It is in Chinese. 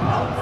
好